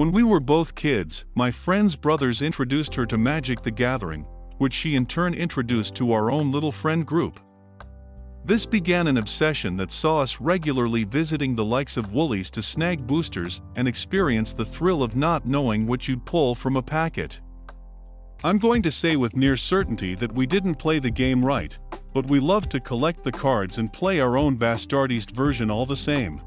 When we were both kids, my friend's brothers introduced her to Magic the Gathering, which she in turn introduced to our own little friend group. This began an obsession that saw us regularly visiting the likes of Woolies to snag boosters and experience the thrill of not knowing what you'd pull from a packet. I'm going to say with near certainty that we didn't play the game right, but we loved to collect the cards and play our own bastardized version all the same.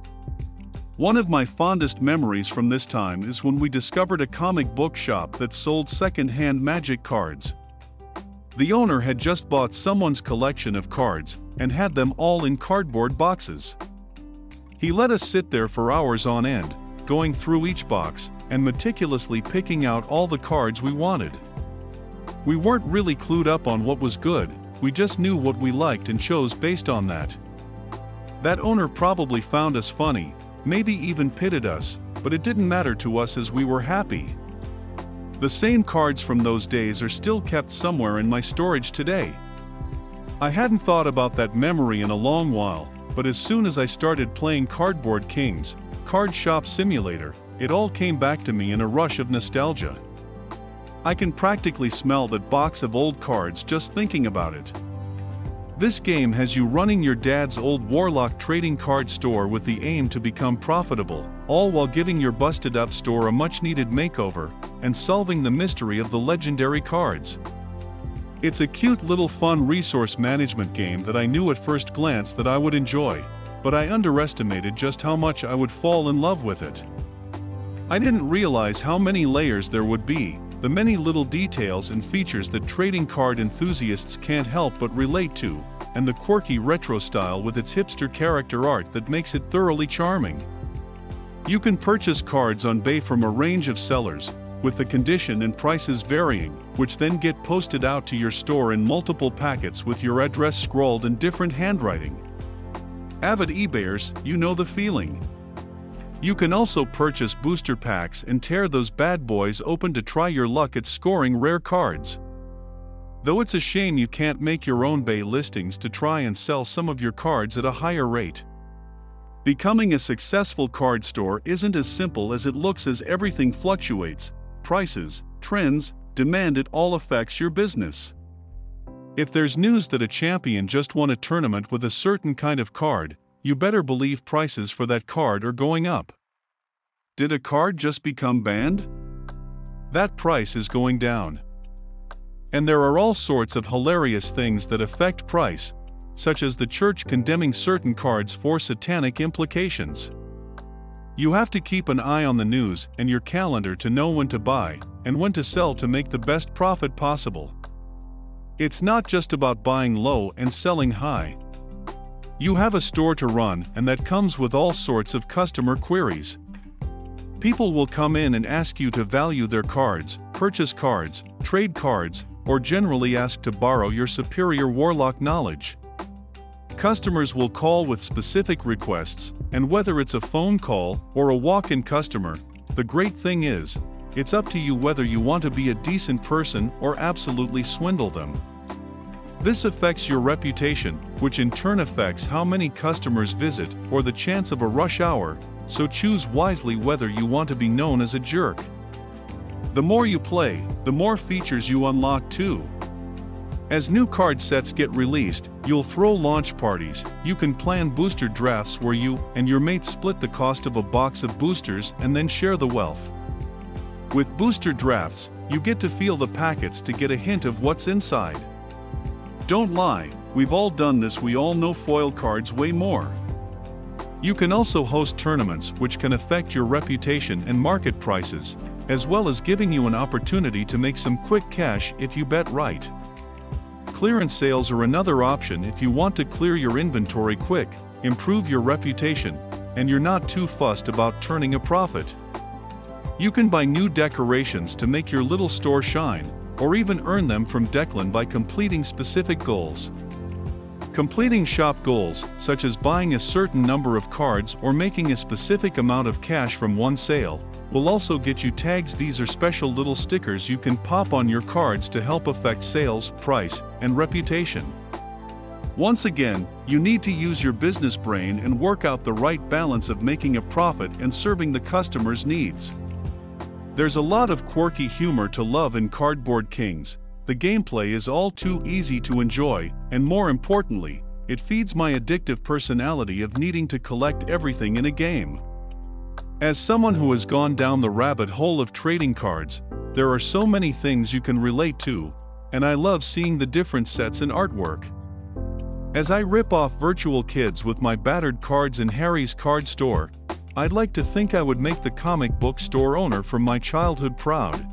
One of my fondest memories from this time is when we discovered a comic book shop that sold second-hand magic cards. The owner had just bought someone's collection of cards and had them all in cardboard boxes. He let us sit there for hours on end, going through each box and meticulously picking out all the cards we wanted. We weren't really clued up on what was good, we just knew what we liked and chose based on that. That owner probably found us funny, maybe even pitted us, but it didn't matter to us as we were happy. The same cards from those days are still kept somewhere in my storage today. I hadn't thought about that memory in a long while, but as soon as I started playing Kardboard Kings, Card Shop Simulator, it all came back to me in a rush of nostalgia. I can practically smell that box of old cards just thinking about it. This game has you running your dad's old Warlock trading card store with the aim to become profitable, all while giving your busted up store a much needed makeover and solving the mystery of the legendary cards. It's a cute little fun resource management game that I knew at first glance that I would enjoy, but I underestimated just how much I would fall in love with it. I didn't realize how many layers there would be, the many little details and features that trading card enthusiasts can't help but relate to, and the quirky retro style with its hipster character art that makes it thoroughly charming. You can purchase cards on Bay from a range of sellers, with the condition and prices varying, which then get posted out to your store in multiple packets with your address scrawled in different handwriting. Avid eBayers, you know the feeling. You can also purchase booster packs and tear those bad boys open to try your luck at scoring rare cards. Though it's a shame you can't make your own Bay listings to try and sell some of your cards at a higher rate. Becoming a successful card store isn't as simple as it looks as everything fluctuates, prices, trends, demand it all affects your business. If there's news that a champion just won a tournament with a certain kind of card, you better believe prices for that card are going up. Did a card just become banned? That price is going down. And there are all sorts of hilarious things that affect price, such as the church condemning certain cards for satanic implications. You have to keep an eye on the news and your calendar to know when to buy and when to sell to make the best profit possible. It's not just about buying low and selling high, you have a store to run and that comes with all sorts of customer queries. People will come in and ask you to value their cards, purchase cards, trade cards, or generally ask to borrow your superior warlock knowledge. Customers will call with specific requests, and whether it's a phone call or a walk-in customer, the great thing is, it's up to you whether you want to be a decent person or absolutely swindle them. This affects your reputation, which in turn affects how many customers visit or the chance of a rush hour, so choose wisely whether you want to be known as a jerk. The more you play, the more features you unlock too. As new card sets get released, you'll throw launch parties, you can plan booster drafts where you and your mates split the cost of a box of boosters and then share the wealth. With booster drafts, you get to feel the packets to get a hint of what's inside. Don't lie, we've all done this we all know foil cards way more. You can also host tournaments which can affect your reputation and market prices, as well as giving you an opportunity to make some quick cash if you bet right. Clearance sales are another option if you want to clear your inventory quick, improve your reputation, and you're not too fussed about turning a profit. You can buy new decorations to make your little store shine, or even earn them from Declan by completing specific goals. Completing shop goals, such as buying a certain number of cards or making a specific amount of cash from one sale, will also get you tags these are special little stickers you can pop on your cards to help affect sales, price, and reputation. Once again, you need to use your business brain and work out the right balance of making a profit and serving the customer's needs. There's a lot of quirky humor to love in Kardboard Kings, the gameplay is all too easy to enjoy, and more importantly, it feeds my addictive personality of needing to collect everything in a game. As someone who has gone down the rabbit hole of trading cards, there are so many things you can relate to, and I love seeing the different sets and artwork. As I rip off virtual kids with my battered cards in Harry's card store, I'd like to think I would make the comic book store owner from my childhood proud.